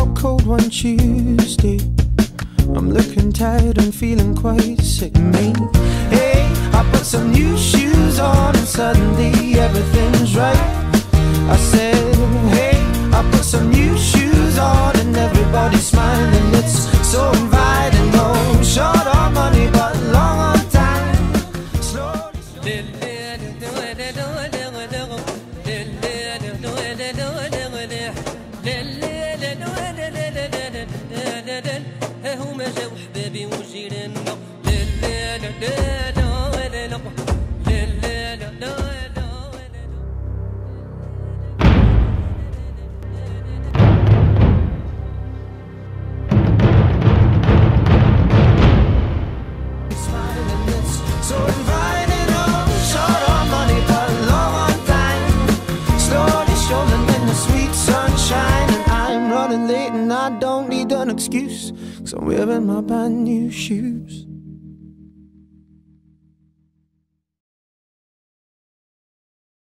one Tuesday. I'm looking tired and feeling quite sick, mate. Hey, I put some new shoes on and suddenly everything's right. I said, hey, I put some new shoes on and everybody's smiling. It's so inviting. No, short on money, but long on time. Slowly. هما جاو حبابي وجيراننا لا لا لا لا لا لا لا لا لا لا لا لا smiling, it's so inviting. Oh, short on money, but long on time. Slowly strolling in the sweet sunshine, and Late, and I don't need an excuse, cause I'm wearing my brand new shoes.